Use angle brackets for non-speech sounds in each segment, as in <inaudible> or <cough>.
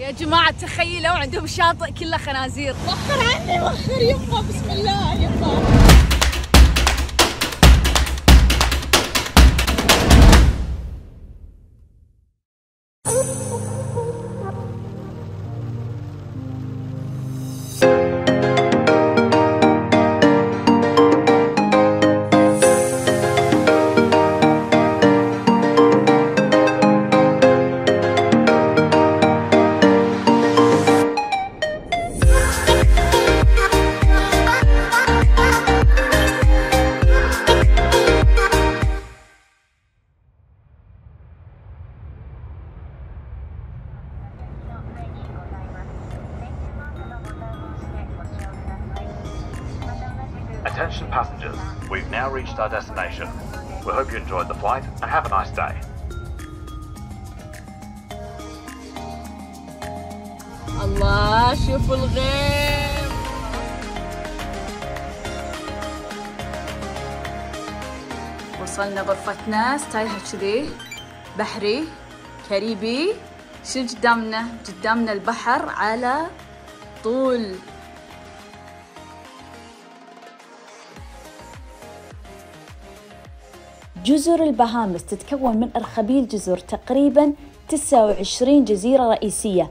يا جماعة تخيلوا عندهم شاطئ كله خنازير. وخر عني وخر يما بسم الله يما Attention passengers, we've now reached our destination. We hope you enjoyed the flight and have a nice day. الله شوفوا الغيم وصلنا غرفتنا ستايلها كذي بحري كاريبي شو قدامنا قدامنا البحر على طول جزر البهامس تتكون من أرخبيل جزر تقريبا 29 جزيرة رئيسية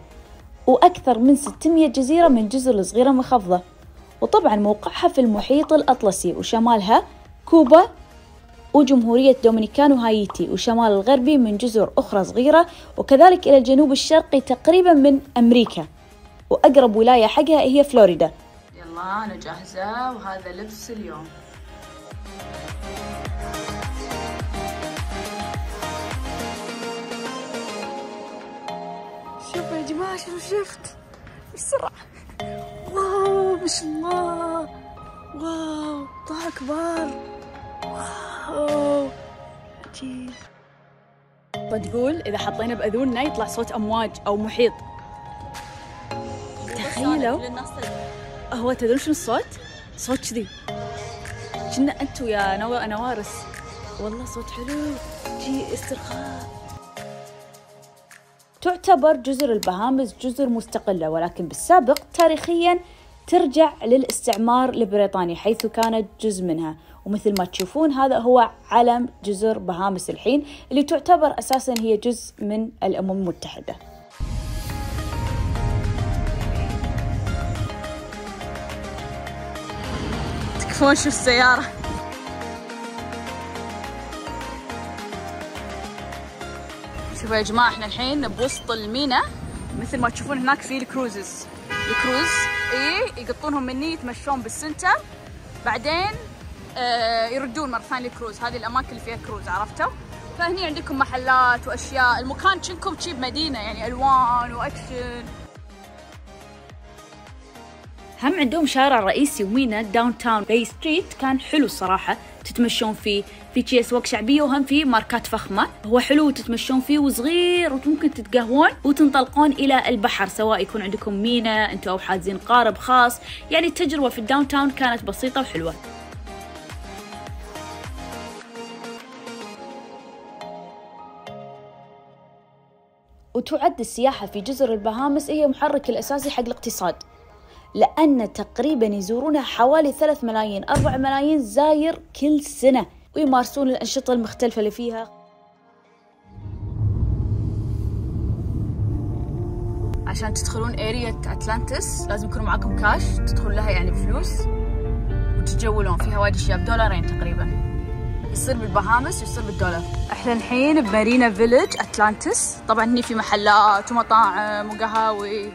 وأكثر من 600 جزيرة من جزر صغيرة منخفضة وطبعا موقعها في المحيط الأطلسي وشمالها كوبا وجمهورية دومينيكان وهايتي وشمال الغربي من جزر أخرى صغيرة وكذلك إلى الجنوب الشرقي تقريبا من أمريكا. وأقرب ولاية حقها هي فلوريدا. يلا أنا جاهزة وهذا لبس اليوم. جماعة شنو شفت. بسرعة. wow ما شاء الله. wow الله أكبر. wow عجيب. بتقول إذا حطينا بأذوننا يطلع صوت أمواج أو محيط. تخيلوا. هو تدرون شنو الصوت؟ صوت كذي. كنا انتو يا نوا نوارس. والله صوت حلو. جي استرخاء. تعتبر جزر البهامس جزر مستقلة ولكن بالسابق تاريخيا ترجع للاستعمار البريطاني حيث كانت جزء منها. ومثل ما تشوفون هذا هو علم جزر بهامس الحين اللي تعتبر أساسا هي جزء من الأمم المتحدة. تكفون شو السيارة. شوفوا يا جماعة إحنا الحين بوسط المينا مثل ما تشوفون هناك في الكروزز. الكروز اي يقطونهم مني يتمشون بال center. بعدين آه يردون مرة ثانية الكروز. هذه الأماكن اللي فيها كروز عرفتوا؟ فهني عندكم محلات وأشياء. المكان كأنكم تشيب مدينة يعني ألوان وأكشن. هم عندهم شارع رئيسي ومينا downtown Bay Street كان حلو الصراحة تتمشون فيه. في شي أسواق شعبية وهم في ماركات فخمة. هو حلو تتمشون فيه وصغير وممكن تتقهوون وتنطلقون إلى البحر سواء يكون عندكم مينا أنتوا أو حاجزين قارب خاص. يعني التجربة في الداون تاون كانت بسيطة وحلوة. وتعد السياحة في جزر البهامس هي محرك الأساسي حق الاقتصاد. لأن تقريبا يزورونها حوالي ثلاث ملايين أربع ملايين زاير كل سنة. ويمارسون الأنشطة المختلفة اللي فيها. عشان تدخلون area Atlantis لازم يكون معاكم كاش تدخلون لها يعني بفلوس وتتجولون. فيها وايد أشياء بدولارين تقريبا. يصير بالبهامس ويصير بالدولار. إحنا الحين ب Marina Village Atlantis طبعا هني في محلات ومطاعم وقهاوي.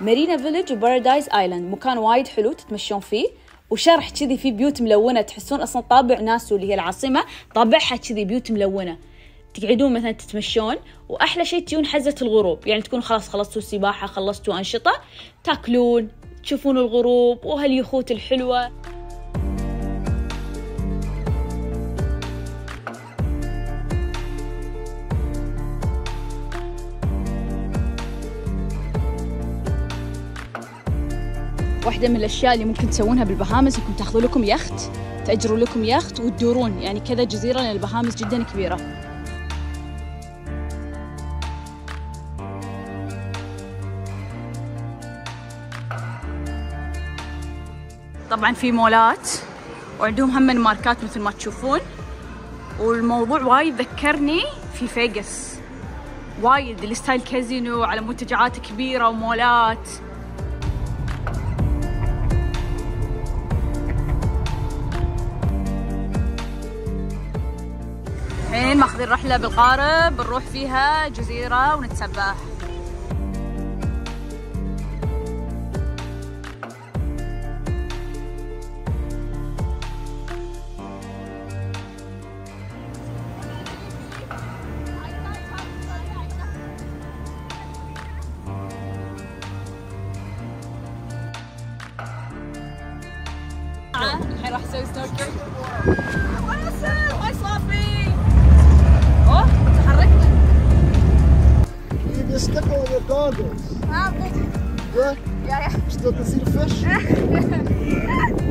Marina Village و Paradise Island. مكان وايد حلو تتمشون فيه. وشرح كذي في بيوت ملونة. تحسون أصلا طابع ناسو اللي هي العاصمة. طابعها كذي بيوت ملونة. تقعدون مثلا تتمشون. وأحلى شيء تجون حزة الغروب. يعني تكون خلاص خلصتوا سباحة خلصتوا أنشطة. تاكلون تشوفون الغروب. وهاليخوت الحلوة. واحدة من الأشياء اللي ممكن تسوونها بالبهامس إنكم تأخذوا لكم يخت تأجروا لكم يخت وتدورون. يعني كذا جزيرة لأن البهامس جدا كبيرة. طبعا في مولات وعندهم هم ماركات مثل ما تشوفون. والموضوع وايد ذكرني في فيغاس وايد ال style كازينو على منتجعات كبيرة ومولات. الحين ماخذين رحلة بالقارب بنروح فيها جزيرة ونتسبح. الحين راح أسوي سنوركل McDonald's. Ah, bom. Good? Yeah, yeah. Still consider fish? <laughs>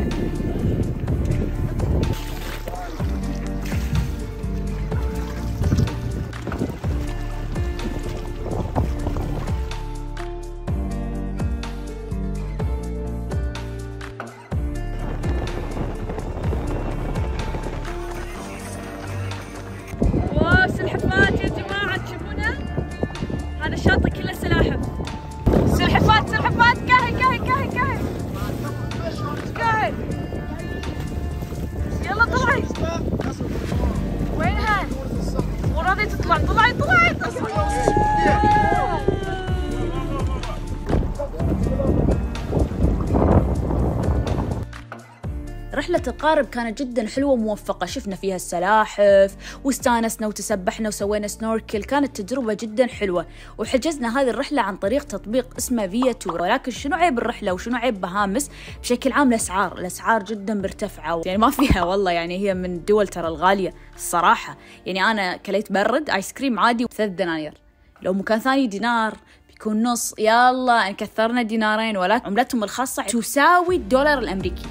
رحلة القارب كانت جدا حلوة وموفقة. شفنا فيها السلاحف واستانسنا وتسبحنا وسوينا سنوركل. كانت تجربة جدا حلوة. وحجزنا هذه الرحلة عن طريق تطبيق اسمه فيا تور. ولكن شنو عيب الرحلة وشنو عيب بهامس؟ بشكل عام الأسعار الأسعار جدا مرتفعة. يعني ما فيها والله يعني هي من الدول ترى الغالية الصراحة. يعني أنا كليت برد آيس كريم عادي ثلاث دنانير. لو مكان ثاني دينار بيكون نص. يلا كثرنا دينارين. ولكن عملتهم الخاصة تساوي الدولار الأمريكي.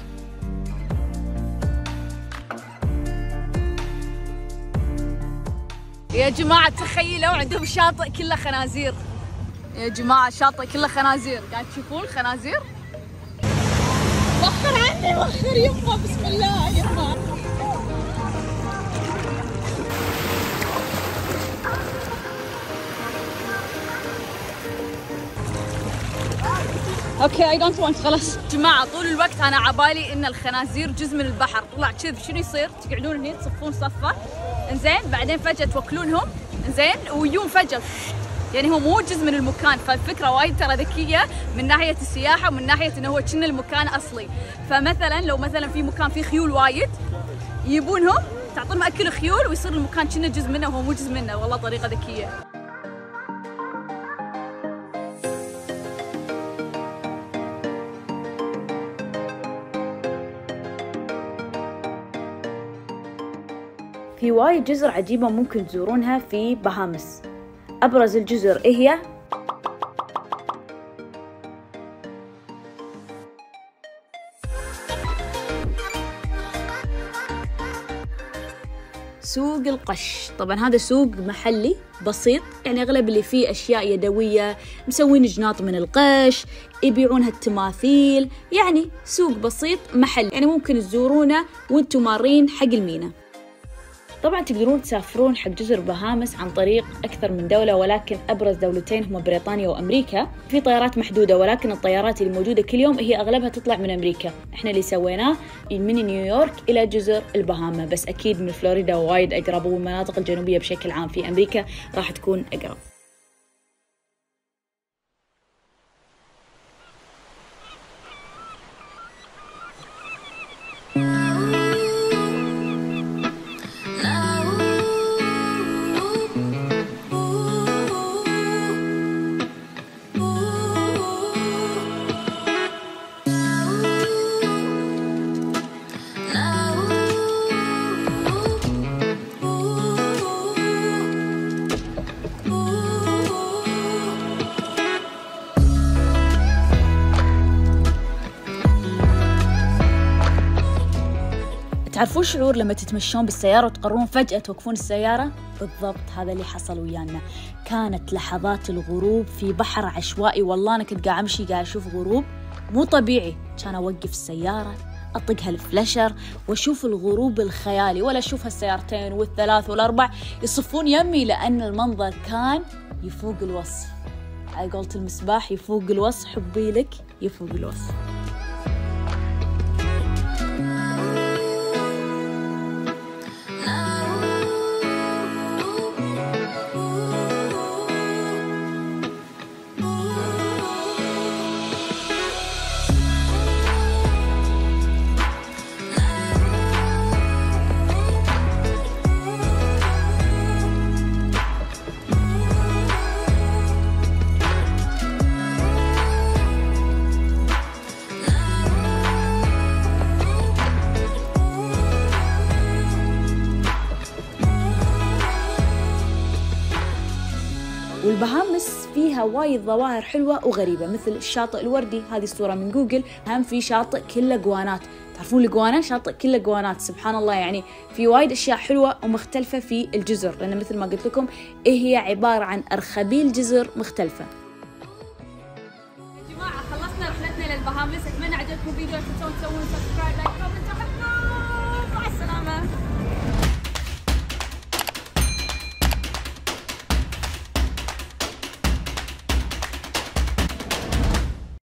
يا جماعة تخيلوا عندهم شاطئ كله خنازير. يا جماعة شاطئ كله خنازير. قاعد تشوفون خنازير؟ وخر عني وخر يما بسم الله يما okay I don't want خلاص. جماعة طول الوقت أنا عبالي إن الخنازير جزء من البحر. طلع كذب شنو يصير؟ تقعدون هنا تصفون صفة؟ إنزين بعدين فجأة توكلونهم إنزين ويجون فجأة. يعني هو مو جزء من المكان. فالفكرة وايد ترى ذكية من ناحية السياحة ومن ناحية إنه هو كأن المكان أصلي. فمثلا لو مثلا في مكان فيه خيول وايد يجيبونهم تعطون أكل خيول ويصير المكان كأنه جزء منه وهو مو جزء منه. والله طريقة ذكية. في وايد جزر عجيبة ممكن تزورونها في بهامس أبرز الجزر إيه هي؟ سوق القش. طبعا هذا سوق محلي بسيط يعني أغلب اللي فيه أشياء يدوية مسوين جناط من القش يبيعونها التماثيل يعني سوق بسيط محلي. يعني ممكن تزورونه وأنتم مارين حق المينا. طبعا تقدرون تسافرون حق جزر بهامس عن طريق أكثر من دولة ولكن أبرز دولتين هما بريطانيا وأمريكا. في طيارات محدودة ولكن الطيارات اللي موجودة كل يوم هي أغلبها تطلع من أمريكا. إحنا اللي سويناه من نيويورك إلى جزر البهاما بس أكيد من فلوريدا وايد أقرب والمناطق الجنوبية بشكل عام في أمريكا راح تكون أقرب. تعرفون شعور لما تتمشون بالسيارة وتقررون فجأة توقفون السيارة؟ بالضبط هذا اللي حصل ويانا. كانت لحظات الغروب في بحر عشوائي. والله أنا كنت قاعد أمشي قاعد أشوف غروب. مو طبيعي. كان أوقف السيارة أطقها الفلاشر وأشوف الغروب الخيالي. ولا أشوف السيارتين والثلاث والأربع يصفون يمي لأن المنظر كان يفوق الوصف. على قولة المسباح يفوق الوصف. حبي لك يفوق الوصف. والبهامس فيها وايد ظواهر حلوة وغريبة مثل الشاطئ الوردي هذه الصورة من جوجل هم في شاطئ كله جوانات. تعرفون ال iguana شاطئ كله جوانات سبحان الله يعني في وايد أشياء حلوة ومختلفة في الجزر لأن مثل ما قلت لكم إيه هي عبارة عن أرخبيل جزر مختلفة. يا جماعة خلصنا رحلتنا للبهامس. أتمنى عجبكم الفيديو تسوون subscribe like comment